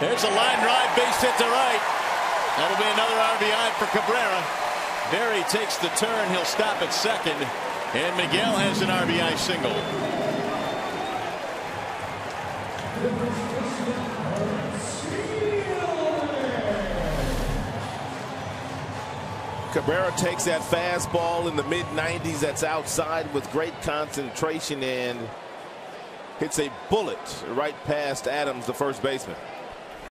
There's a line drive, base hit to right. That'll be another RBI for Cabrera. Berry takes the turn. He'll stop at second. And Miguel has an RBI single. Cabrera takes that fastball in the mid 90s that's outside with great concentration and hits a bullet right past Adams, the first baseman.